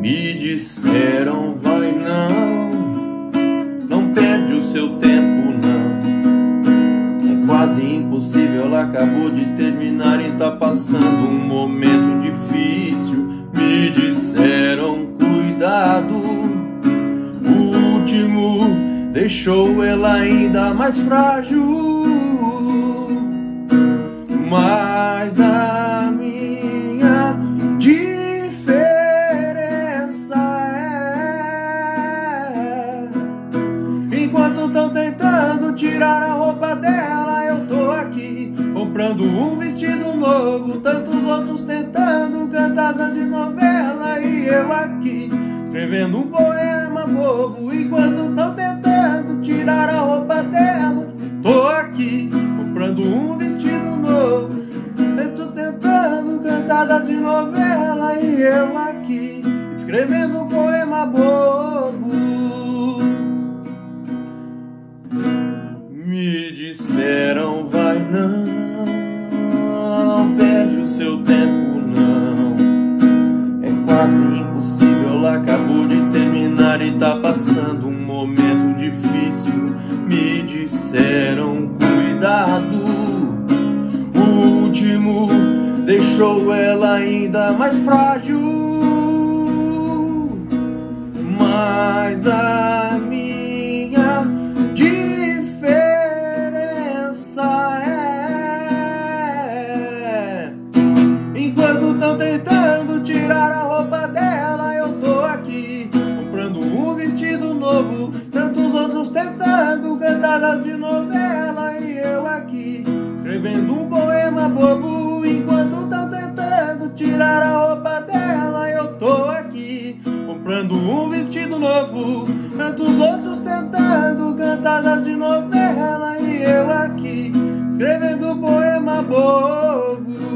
Me disseram, vai não, não perde o seu tempo, não. É quase impossível, ela acabou de terminar e tá passando um momento difícil. Me disseram, cuidado, o último deixou ela ainda mais frágil. Mas a tantos outros tentando cantar de novela e eu aqui escrevendo um poema novo enquanto estão tentando tirar a roupa dela. Tô aqui comprando um vestido novo. Eu tô tentando cantadas de novela e eu aqui escrevendo um poema bobo. Quase impossível, ela acabou de terminar e tá passando um momento difícil. Me disseram, cuidado o último deixou ela ainda mais frágil. Mas a cantando cantadas de novela e eu aqui escrevendo um poema bobo enquanto tão tentando tirar a roupa dela. Eu tô aqui comprando um vestido novo, tantos outros tentando cantadas de novela e eu aqui escrevendo um poema bobo.